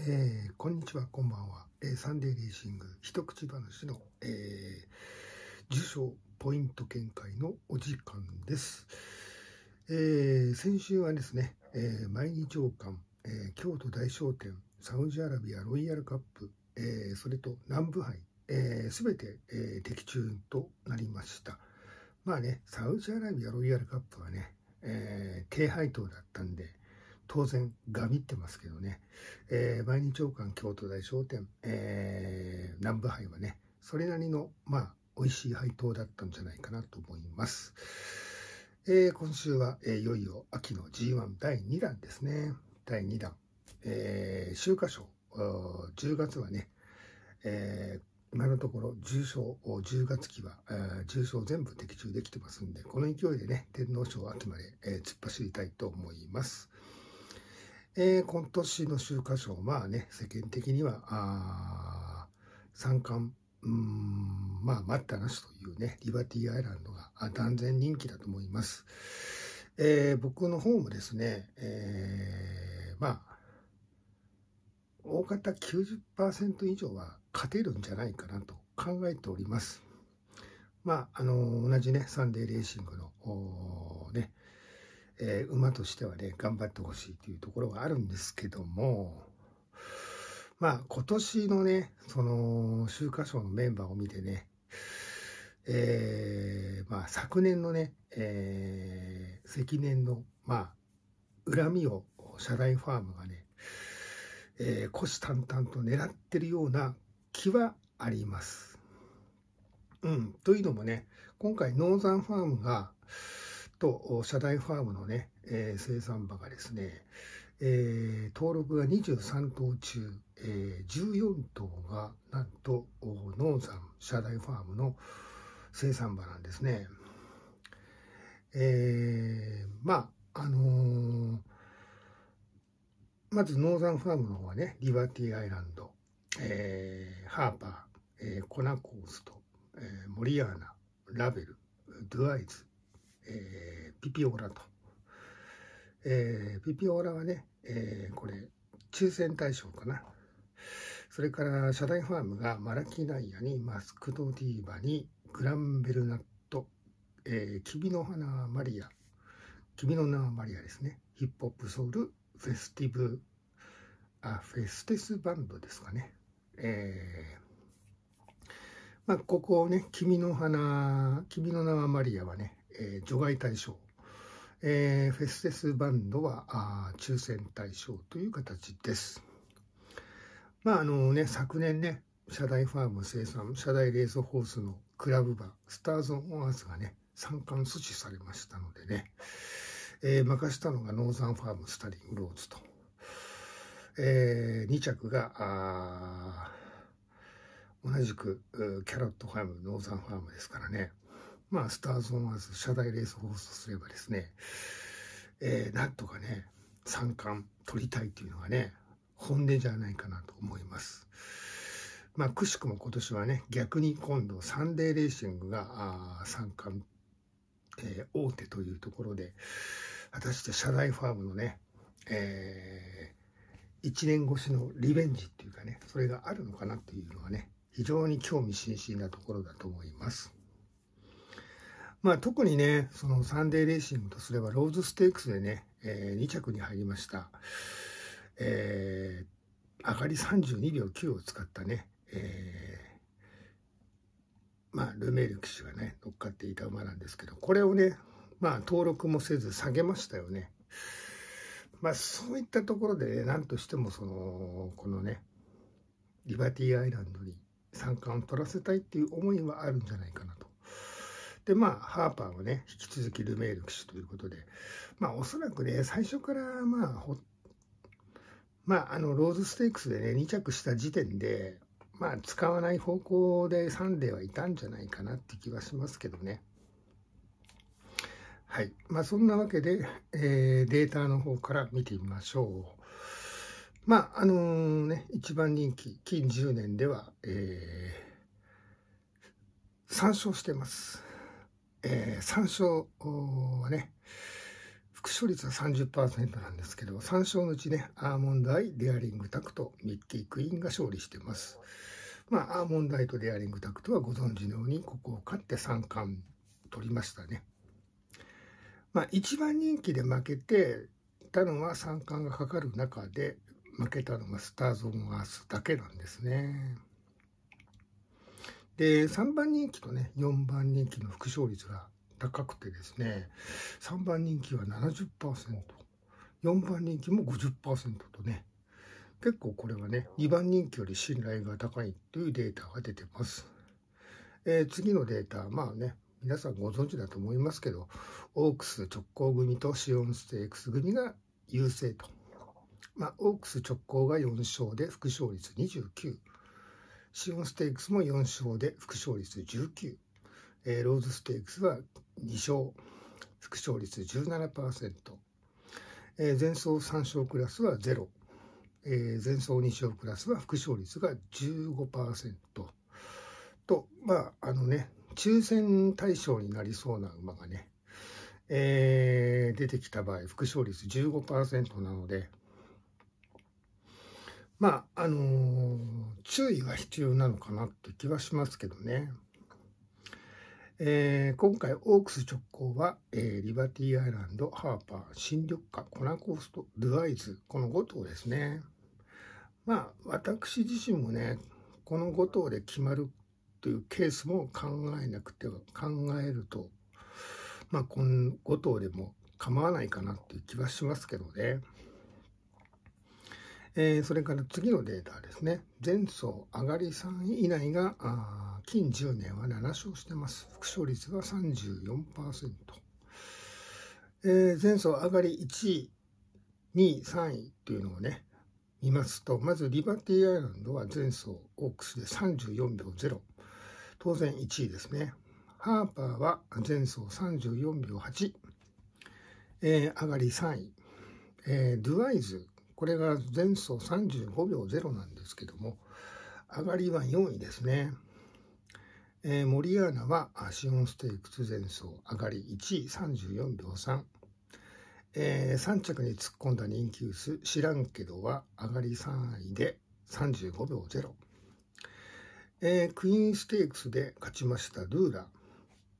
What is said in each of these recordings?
えー、こんにちは、こんばんは。えー、サンデーレーシング一口話の、えー、重賞ポイント見解のお時間です。え、先週はですね、え、毎日王冠、え、京都大商店、サウジアラビアロイヤルカップ、え、それと南部杯、す、べ、て、え、的中となりました。まあね、サウジアラビアロイヤルカップはね、えー、低配当だったんで、当然がみってますけどね、えー、毎日王冠京都大商店、えー、南部杯はね、それなりの、まあ、美味しい配当だったんじゃないかなと思います。えー、今週は、え、いよいよ秋の G1 第2弾ですね。第2弾。えー、秋華賞、10月はね、え、今のところ重賞、10月期は、えー、重賞全部的中できてますんで、この勢いでね、天皇賞秋まで、えー、突っ走りたいと思います。えー、今年の秋華賞、まあね、世間的には、あ三冠、うん、まあ待ったなしというね、リバティアイランドが断然人気だと思います。えー、僕の方もですね、えー、まあ、大方90%以上は勝てるんじゃないかなと考えております。まあ、あの、同じね、サンデーレーシングの、ね、えー、馬としてはね、頑張ってほしいというところがあるんですけども、まあ、今年のね、その、秋華賞のメンバーを見てね、えー、まあ、昨年のね、えー、積年の、まあ、恨みを、社大ファームがね、えー、虎視眈々と狙ってるような気はあります。うん。というのもね、今回ノーザンファームが、と社台ファームのね、えー、生産馬がですね、えー、登録が23頭中、えー、14頭がなんとノーザン社台ファームの生産馬なんですね。えー、まあ、あのー、まずノーザンファームの方はね、リバティアイランド、えー、ハーパー、えー、コナコースト、えー、モリアーナ、ラベル、ドゥアイズ、えー、ピピオーラと。えー、ピピオーラはね、えー、これ、抽選対象かな。それから、社大ファームがマラキナイアにマスクドディーバにグランベルナット、えー、君の花マリア、君の名はマリアですね。ヒップホップソウルフェスティブ、あ、フェステスバンドですかね。えー、まあ、ここをね、君の花、君の名はマリアはね、えー、除外対象、えー、フェステスバンドはあ抽選対象という形です。まああのね、昨年ね、社大ファーム生産、社大レースホースのクラブ馬、スターズ・オン・アースがね、参冠阻止されましたのでね、えー、負かしたのがノーザンファーム、スタニングローズと、えー、2着が、同じくキャロットファーム、ノーザンファームですからね、まあ、スターズ・オン・アース、社台レースホースすればですね、えー、なんとかね、三冠取りたいというのがね、本音じゃないかなと思います。まあ、くしくも今年はね、逆に今度サンデーレーシングがあ三冠、えー、大手というところで、果たして社大ファームのね、えー、1年越しのリベンジっていうかね、それがあるのかなっていうのはね、非常に興味津々なところだと思います。まあ、特にね、そのサンデーレーシングとすれば、ローズステークスでね、えー、2着に入りました。えー、上がり32秒9を使ったね、えー、まあ、ルメール騎手がね、乗っかっていた馬なんですけど、これをね、まあ、登録もせず下げましたよね。まあ、そういったところでね、なんとしても、その、このね、リバティアイランドに参加を取らせたいっていう思いはあるんじゃないかな。で、まあ、ハーパーはね、引き続きルメール騎手ということで、まあ、おそらくね、最初から、まあ、ほまあ、あの、ローズステークスでね、2着した時点で、まあ、使わない方向でサンデーはいたんじゃないかなって気はしますけどね。はい。まあ、そんなわけで、えー、データの方から見てみましょう。まあ、あのー、ね、一番人気、近10年では、えー、3勝してます。えー、3勝はね、副勝率は30%なんですけど、3勝のうちね、アーモンドアイ、デアリングタクト、ミッキー・クイーンが勝利してます。まあ、アーモンドアイとデアリングタクトはご存知のように、ここを勝って3冠取りましたね。まあ、一番人気で負けてたのは3冠がかかる中で、負けたのがスターズ・オン・アースだけなんですね。で、3番人気とね、4番人気の副勝率が高くてですね、3番人気は70%、4番人気も50%とね、結構これはね、2番人気より信頼が高いというデータが出てます。えー、次のデータ、まあね、皆さんご存知だと思いますけど、オークス直行組とシオンステークス組が優勢と。まあ、オークス直行が4勝で副勝率29。シオンステークスも4勝で副勝率19。えー、ローズステークスは2勝、副勝率17%。えー、前走3勝クラスは0。えー、前走2勝クラスは副勝率が15%。と、まあ、あのね、抽選対象になりそうな馬がね、えー、出てきた場合、副勝率15%なので、まあ、あのー、注意が必要なのかなって気はしますけどね。えー、今回、オークス直行は、えー、リバティアイランド、ハーパー、新緑花、コナコースト、ドゥアイズ、この5頭ですね。まあ、私自身もね、この5頭で決まるというケースも考えなくては、考えると、まあ、この5頭でも構わないかなっていう気はしますけどね。えー、それから次のデータですね。前走上がり3位以内が、あ近10年は7勝してます。副勝率は34%。えー、前走上がり1位、2位、3位というのをね、見ますと、まずリバティアイランドは前走オークスで34秒0。当然1位ですね。ハーパーは前走34秒8。えー、上がり3位。えー、ドゥアイズ、これが前走35秒0なんですけども、上がりは4位ですね。えー、モリアーナはシオンステークス前走上がり1位34秒3。えー、3着に突っ込んだ人気薄、知らんけどは上がり3位で35秒0。えー、クイーンステークスで勝ちましたルーラ、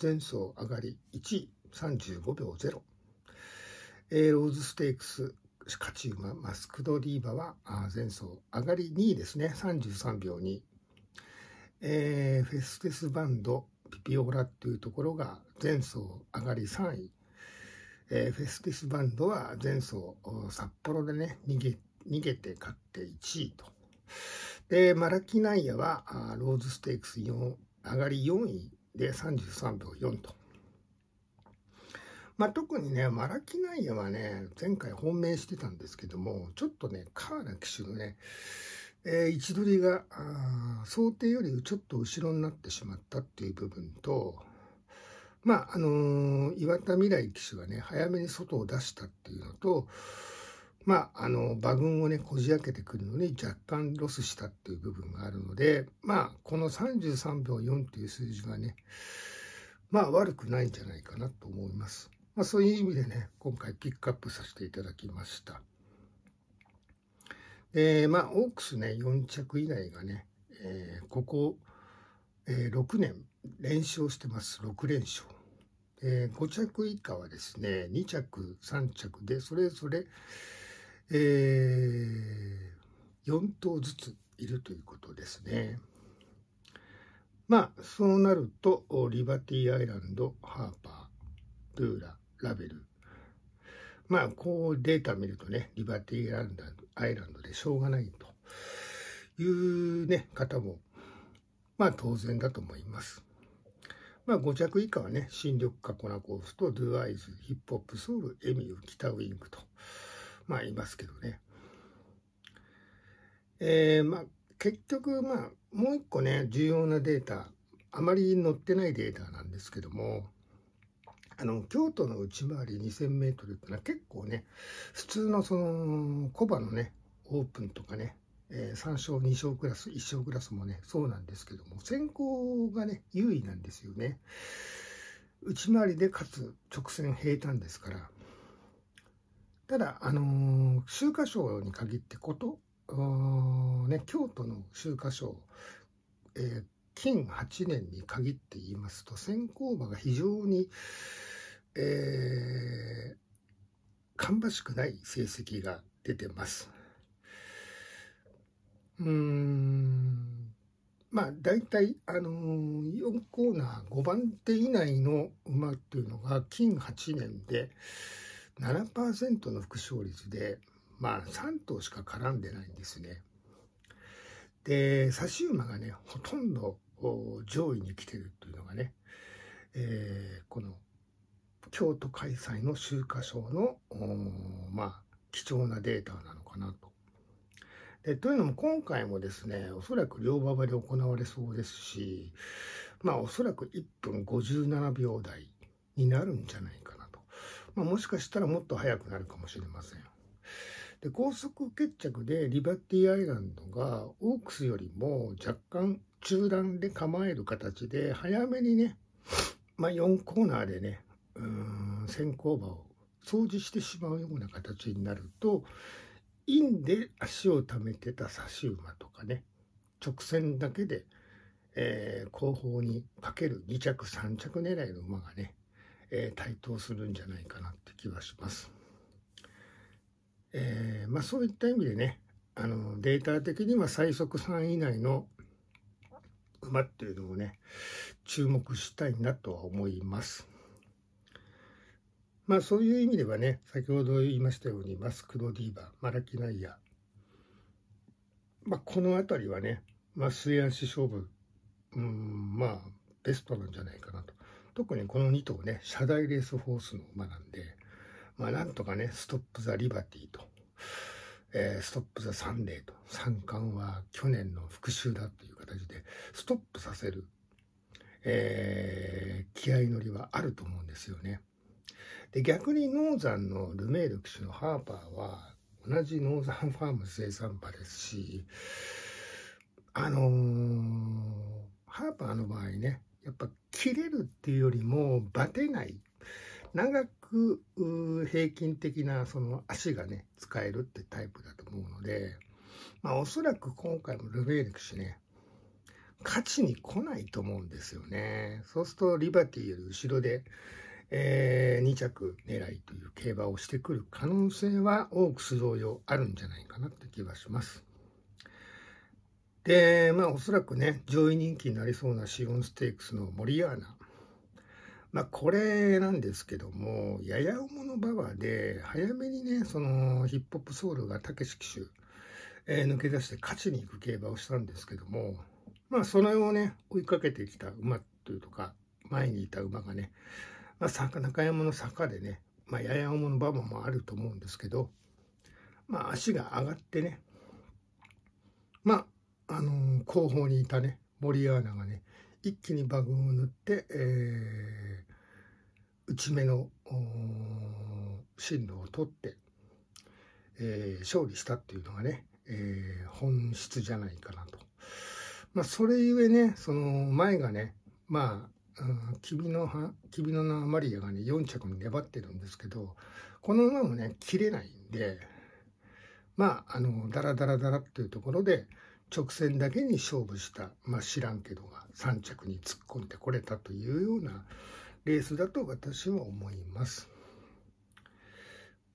前走上がり1位35秒0。えー、ローズステークス勝ち馬マスクドディーバは前走上がり2位ですね、33秒2。えー、フェステスバンドピピオラというところが前走上がり3位。えー、フェスティスバンドは前走札幌でね逃げ逃げて勝って1位と。でマラキナイヤはローズステークス4上がり4位で33秒4と。まあ、特にね、マラキナイヤはね、前回本命してたんですけども、ちょっとね、カーナ騎手のね、えー、位置取りが想定よりちょっと後ろになってしまったっていう部分と、まあ、あの岩田未来騎手がね、早めに外を出したっていうのと、まあ、あの、馬群をね、こじ開けてくるのに若干ロスしたっていう部分があるので、まあ、この33秒4っていう数字がね、まあ、悪くないんじゃないかなと思います。まあ、そういう意味でね、今回ピックアップさせていただきました。で、まあ、オークスね、4着以内がね、えー、ここ、えー、6年連勝してます。6連勝。えー、5着以下はですね、2着、3着で、それぞれ、えー、4頭ずついるということですね。まあ、そうなると、リバティアイランド、ハーパー、ルーラ、ラベル。まあ、こうデータ見るとね、リバティアイランドでしょうがないというね、方もまあ当然だと思います。まあ5着以下はね、新緑カコナコースとドゥアイズ、ヒップホップソウル、エミュー、北ウィングと、まあいますけどね。えー、まあ結局まあもう一個ね、重要なデータ、あまり載ってないデータなんですけども、あの京都の内回り2000メートルってのは結構ね、普通のそのコバのね、オープンとかね、えー、3勝2勝クラス1勝クラスもねそうなんですけども先行がね優位なんですよね。内回りでかつ直線平坦ですから。ただ、あのー、秋華賞に限ってこと、ね、京都の秋華賞、えー、金8年に限って言いますと、先行馬が非常に、えー、芳しくない成績が出てます。うーん、まあ、大体、あのー、4コーナー5番手以内の馬っていうのが、金8年で、7%の副勝率で、まあ3頭しか絡んでないんですね。で、差し馬がね、ほとんど上位に来てるというのがね、えー、この京都開催の秋華賞の、まあ、貴重なデータなのかなと。でというのも今回もですね、おそらく両馬場で行われそうですし、まあおそらく1分57秒台になるんじゃないかなと。まあ、もしかしたらもっと速くなるかもしれません。で高速決着でリバティアイランドがオークスよりも若干中段で構える形で早めにね、まあ、4コーナーでねうん先行馬を掃除してしまうような形になるとインで足を溜めてた差し馬とかね直線だけで、えー、後方にかける2着3着狙いの馬がねえー、台頭するんじゃないかなって気はします。えー、まあ、そういった意味でねあのデータ的には最速3位以内の馬っていうのをね注目したいなとは思います。まあそういう意味ではね先ほど言いましたようにマスクトディーヴァマラキナイア、まあ、この辺りはね、まあ、末脚勝負うんまあベストなんじゃないかなと。特にこの2頭ね、社台レースホースの馬なんで、まあなんとかね、 Stop the リバティと、えー、 stop the サンデーと、三冠は去年の復讐だという形で、ストップさせる、えー、気合乗りはあると思うんですよね。で、逆にノーザンのルメール騎手のハーパーは、同じノーザンファーム生産馬ですし、あのー、ハーパーの場合ね、やっぱ切れるっていうよりもバテない長く平均的なその足がね使えるってタイプだと思うのでまあおそらく今回もルベールク氏ね勝ちに来ないと思うんですよねそうするとリバティより後ろで、えー、2着狙いという競馬をしてくる可能性は多く同様あるんじゃないかなって気はしますで、まあおそらくね、上位人気になりそうなシオンステークスのモリアーナ。まあこれなんですけども、やや重の馬場で、早めにね、そのヒップホップソウルがたけし騎手、えー、抜け出して勝ちに行く競馬をしたんですけども、まあそれをね、追いかけてきた馬というとか、前にいた馬がね、まあ中山の坂でね、まあやや重の馬場もあると思うんですけど、まあ足が上がってね、まああのー、後方にいたね森アナがね一気に馬群を塗って、えー、内目の進路を取って、えー、勝利したっていうのがね、えー、本質じゃないかなと。まあ、それゆえね、その前がね、まあ、君のは、君の名マリアがね、4着に粘ってるんですけど、この馬もね、切れないんで、まあ、あの、ダラダラダラっていうところで、直線だけに勝負した、まあ、知らんけどが3着に突っ込んでこれたというようなレースだと私は思います。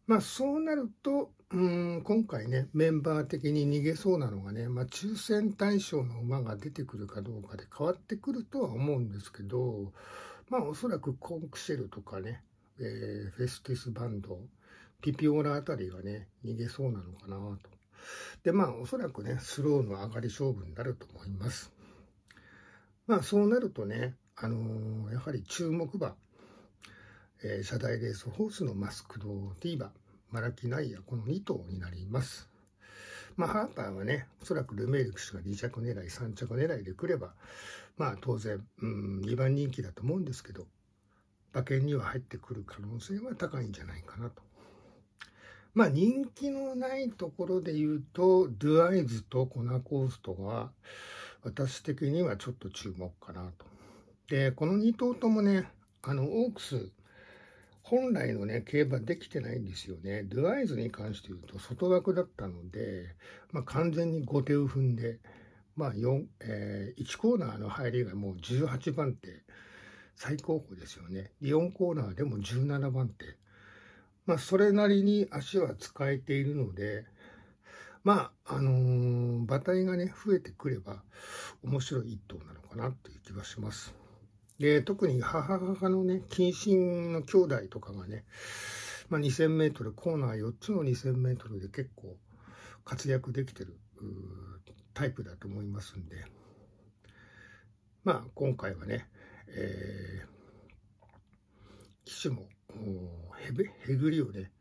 まあそうなると、うん今回ね、メンバー的に逃げそうなのがね、まあ抽選対象の馬が出てくるかどうかで変わってくるとは思うんですけど、まあおそらくコンクシェルとかね、えー、フェスティスバンド、ピピオーラあたりがね、逃げそうなのかなと。で、まあ、おそらくね、スローの上がり勝負になると思います。まあ、そうなるとね、あのー、やはり注目馬、えー、社大レースホースのマスクドディーバ、マラキナイア、この2頭になります。まあ、ハーパーはね、おそらくルメール騎手が2着狙い、3着狙いで来れば、まあ当然、うん、2番人気だと思うんですけど、馬券には入ってくる可能性は高いんじゃないかなとまあ人気のないところで言うと、ドゥアイズとコナコーストが私的にはちょっと注目かなと。で、この2頭ともね、あの、オークス本来のね、競馬できてないんですよね。ドゥアイズに関して言うと、外枠だったので、まあ、完全に後手を踏んで、まあ4、えー、1コーナーの入りがもう18番手、最高峰ですよね。4コーナーでも17番手。まあ、それなりに足は使えているので、まあ、あのー、馬体がね、増えてくれば、面白い一頭なのかなという気はします。で、特に母母のね、近親の兄弟とかがね、まあ、2000メートル、コーナー4つの2000メートルで結構活躍できてるタイプだと思いますんで、まあ、今回はね、えー、騎手もへべへぐりをね、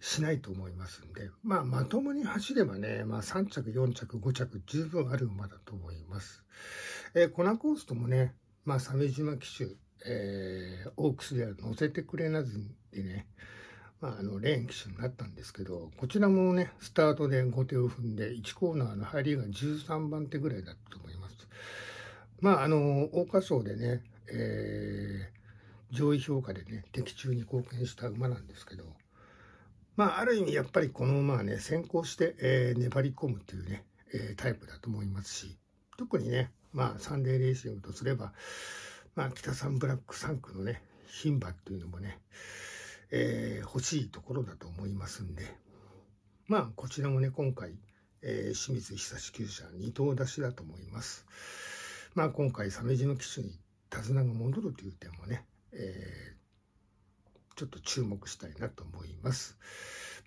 しないと思いますんで、まあ、まともに走ればね、まあ、3着、4着、5着、十分ある馬だと思います。えー、コナコーストもね、まあ、鮫島騎手、えー、オークスでは乗せてくれなずにね、まあ、あの、レーン騎手になったんですけど、こちらもね、スタートで後手を踏んで、1コーナーの入りが13番手ぐらいだったと思います。まあ、あの、桜花賞でね、えー、上位評価でね、的中に貢献した馬なんですけど、まあ、ある意味やっぱりこの馬はね、先行して、えー、粘り込むというね、えー、タイプだと思いますし、特にね、まあ、サンデーレーシングとすれば、まあ、北サンブラック3区のね、牝馬っていうのもね、えー、欲しいところだと思いますんで、まあ、こちらもね、今回、え、清水久志厩舎2頭出しだと思います。まあ、今回、鮫島騎手に手綱が戻るという点もね、えー、ちょっと注目したいなと思います。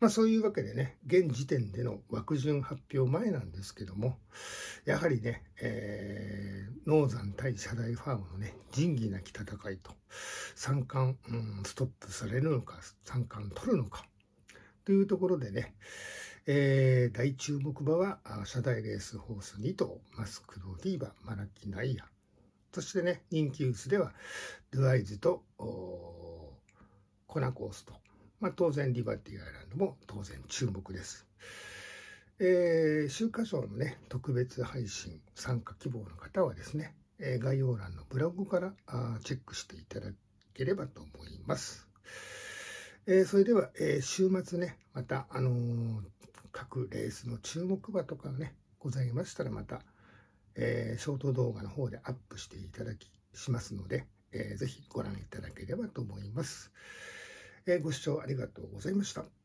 まあそういうわけでね、現時点での枠順発表前なんですけども、やはりね、えー、ノーザン対社大ファームのね、仁義なき戦いと、三冠、うん、ストップされるのか、三冠取るのか、というところでね、えー、大注目馬は、社大レースホース2頭、マスクドディーバ、マラキナイア。そしてね、人気薄では、ドゥアイズと、コナコースと、まあ、当然リバティアイランドも当然注目です。えー、週刊賞のね、特別配信参加希望の方はですね、え、概要欄のブログからあチェックしていただければと思います。えー、それでは、えー、週末ね、また、あのー、各レースの注目馬とかね、ございましたらまた、えショート動画の方でアップしていただきしますので、えー、ぜひご覧いただければと思います。えご視聴ありがとうございました。